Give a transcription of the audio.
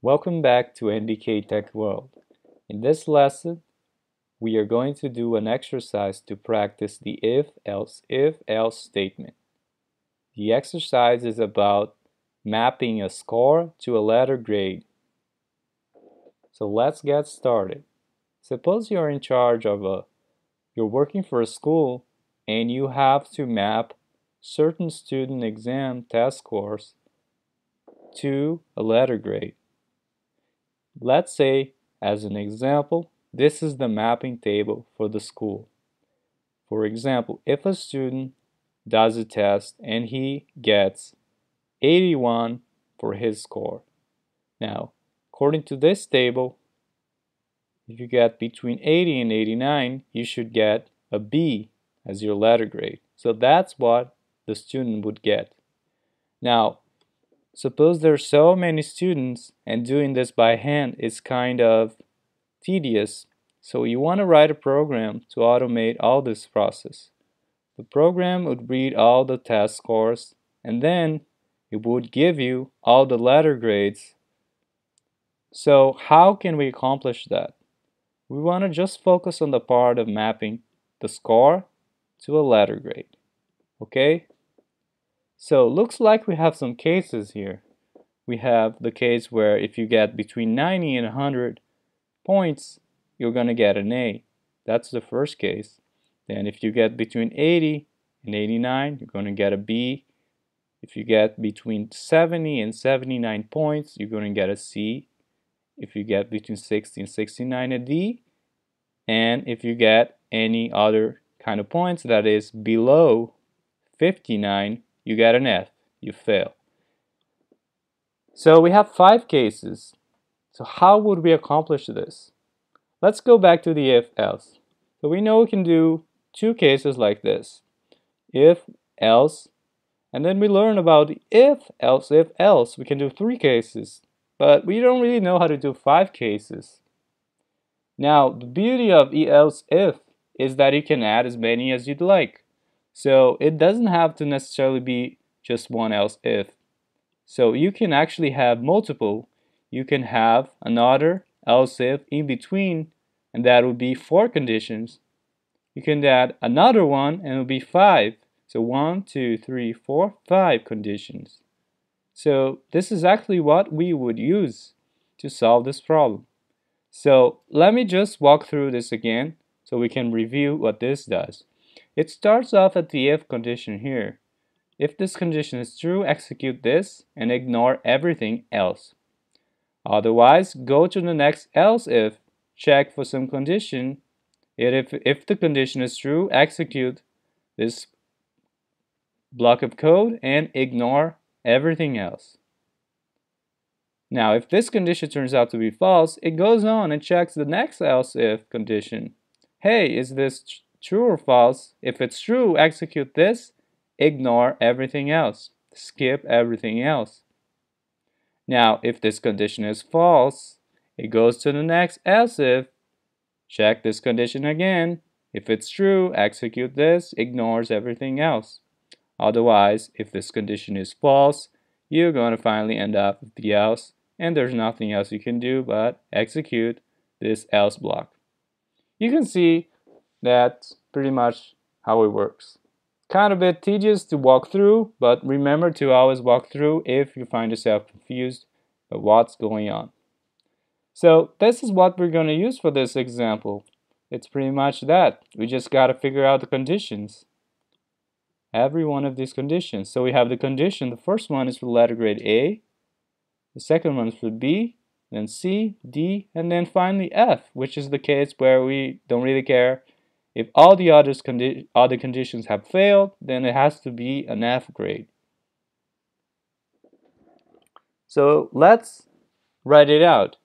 Welcome back to NBK Tech World. In this lesson, we are going to do an exercise to practice the if-else, if-else statement. The exercise is about mapping a score to a letter grade. So let's get started. Suppose you're in charge of a, you're working for a school and you have to map certain student exam test scores to a letter grade. Let's say, as an example, this is the mapping table for the school. For example, if a student does a test and he gets 81 for his score. Now, according to this table, if you get between 80 and 89, you should get a B as your letter grade. So that's what the student would get. Now, Suppose there are so many students and doing this by hand is kind of tedious. So you want to write a program to automate all this process. The program would read all the test scores and then it would give you all the letter grades. So how can we accomplish that? We want to just focus on the part of mapping the score to a letter grade. Okay? So looks like we have some cases here. We have the case where if you get between 90 and 100 points, you're going to get an A. That's the first case. Then if you get between 80 and 89, you're going to get a B. If you get between 70 and 79 points, you're going to get a C. If you get between 60 and 69, a D. And if you get any other kind of points that is below 59, you get an F, you fail. So we have five cases. So how would we accomplish this? Let's go back to the if-else. So we know we can do two cases like this. If, else, and then we learn about if, else, if, else. We can do three cases, but we don't really know how to do five cases. Now, the beauty of else, if is that you can add as many as you'd like. So it doesn't have to necessarily be just one else if. So you can actually have multiple. You can have another else if in between and that would be four conditions. You can add another one and it would be five. So one, two, three, four, five conditions. So this is actually what we would use to solve this problem. So let me just walk through this again so we can review what this does. It starts off at the if condition here. If this condition is true, execute this and ignore everything else. Otherwise, go to the next else if, check for some condition. If, if the condition is true, execute this block of code and ignore everything else. Now, if this condition turns out to be false, it goes on and checks the next else if condition. Hey, is this true or false. If it's true, execute this, ignore everything else, skip everything else. Now, if this condition is false, it goes to the next else if, check this condition again. If it's true, execute this, ignores everything else. Otherwise, if this condition is false, you're going to finally end up with the else, and there's nothing else you can do but execute this else block. You can see that's pretty much how it works. Kind of a bit tedious to walk through, but remember to always walk through if you find yourself confused about what's going on. So this is what we're going to use for this example. It's pretty much that. We just got to figure out the conditions. Every one of these conditions. So we have the condition. The first one is for letter grade A. The second one is for B, then C, D, and then finally F, which is the case where we don't really care if all the others condi other conditions have failed, then it has to be an F grade. So let's write it out.